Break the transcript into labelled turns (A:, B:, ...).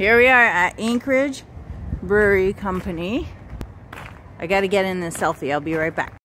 A: Here we are at Anchorage Brewery Company. I gotta get in this selfie. I'll be right back.